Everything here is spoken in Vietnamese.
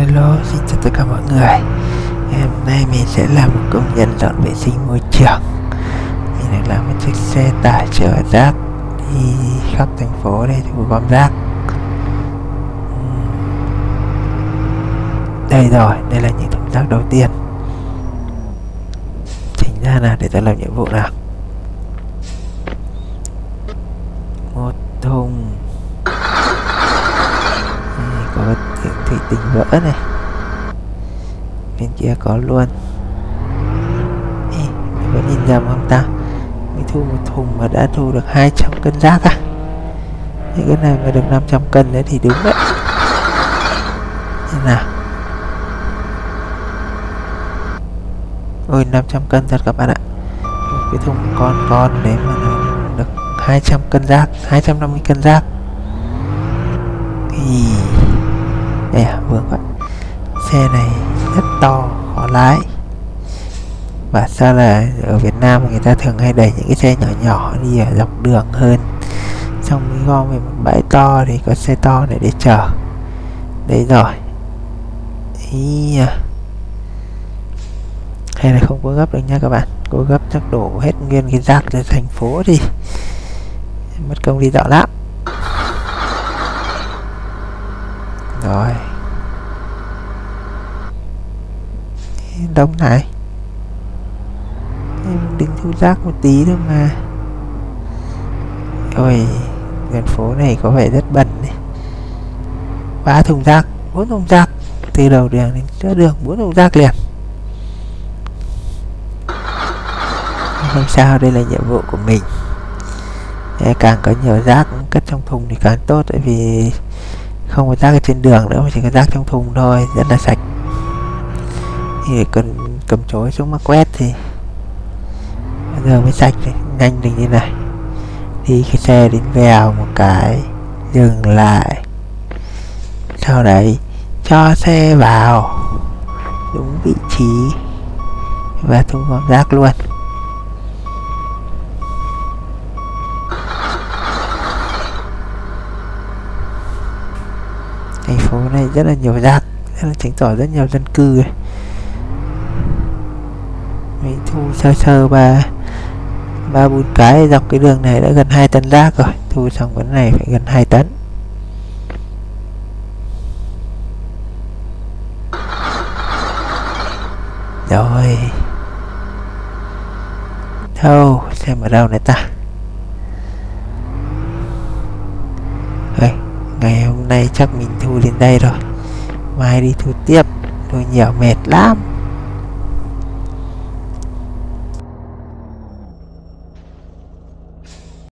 Hello, xin chào tất cả mọi người. Hôm nay mình sẽ làm một công nhân dọn vệ sinh môi trường. Mình đang làm một chiếc xe tải chở rác đi khắp thành phố để thu gom rác. Đây rồi, đây là những thùng rác đầu tiên. Chính ra là để ta làm nhiệm vụ nào Một thùng Đây, có thủy vỡ này. Bên kia có luôn. Ê, mình có nhìn nhầm không ta mình thu một thùng mà đã thu được 200 cân rác à những cái này mà được 500 cân đấy thì đúng đấy. Thế nào? Ôi 500 cân thật các bạn ạ. Một cái thùng con con đấy mà nó được 200 cân rác 250 cân rác. Thì đây à vương vậy xe này rất to, khó lái. Và sao là ở Việt Nam người ta thường hay đẩy những cái xe nhỏ nhỏ đi ở dọc đường hơn. Xong mới gom về một bãi to thì có xe to để để chở. Đấy rồi. Ý à. hay là không có gấp được nha các bạn. Cố gấp chắc đổ hết nguyên cái rác ra thành phố đi. Mất công đi dạo lắm. Rồi. Đóng lại, em đứng thu rác một tí thôi mà. Ôi gần phố này có vẻ rất bẩn này. Ba thùng rác bốn thùng rác. Từ đầu đường đến giữa đường bốn thùng rác liền. Không sao đây là nhiệm vụ của mình. Càng có nhiều rác cất trong thùng thì càng tốt tại vì không có rác ở trên đường nữa mà chỉ có rác trong thùng thôi rất là sạch thì cần cầm chối xuống mà quét thì bây giờ mới sạch thì nhanh được như này. Đi cái xe đến vèo một cái, dừng lại. Sau đấy, cho xe vào. Đúng vị trí. Và thu gom rác luôn. Thành phố này rất là nhiều rác, rất là chứng tỏ rất nhiều dân cư ấy mới thu sơ sơ ba ba bốn cái dọc cái đường này đã gần 2 tấn rác rồi. Thu xong cái này phải gần 2 tấn. Rồi. Đâu xem ở đâu này ta? Đây, ngày hôm nay chắc mình thu đến đây rồi. Mai đi thu tiếp. Tôi nhiều mệt lắm.